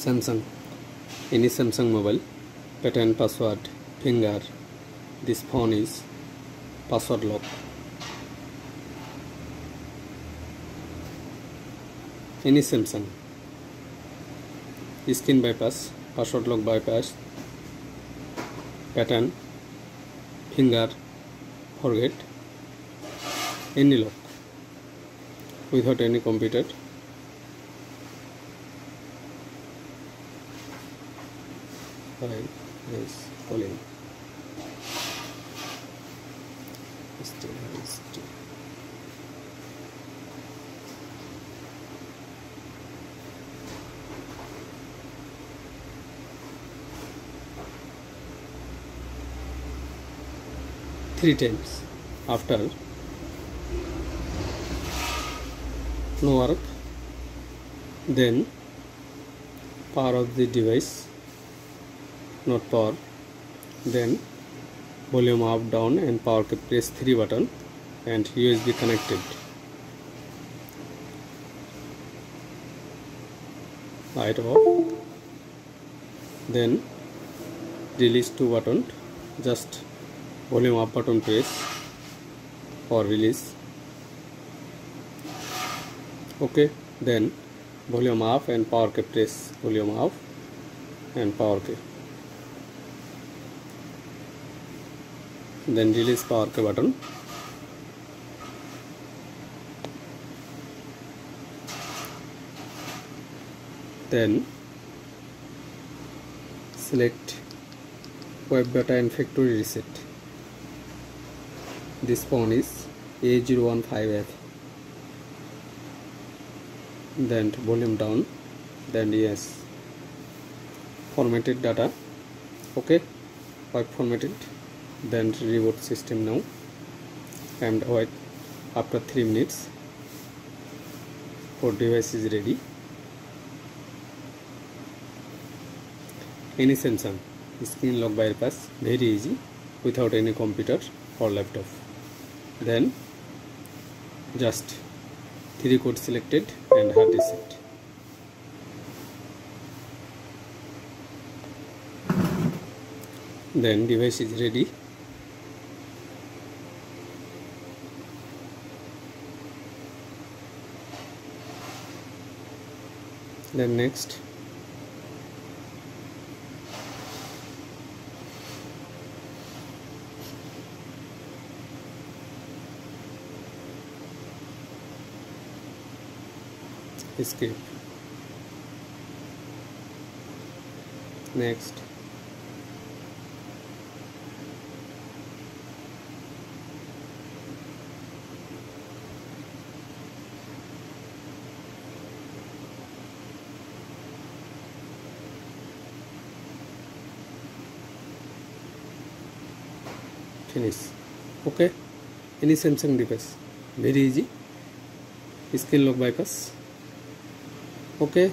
Samsung any Samsung mobile pattern password finger this phone is password lock any Samsung skin bypass password lock bypass pattern finger forget any lock without any computer file is calling still has to three times after no work then power of the device not power. Then volume up down and power press 3 button and USB connected. Light off. Then release 2 button. Just volume up button press or release. Okay. Then volume off and power key press volume off and power key then release power button. Then select wipe data and factory reset. This phone is A015F then volume down. Then yes. Formatted data. Okay. Wipe formatted then reboot system now. And wait after 3 minutes for device is ready. Any Samsung screen lock bypass very easy without any computer or laptop. Then just three code selected and hard reset. Then device is ready then next. Escape. Next finish okay any samsung device very easy screen lock bypass okay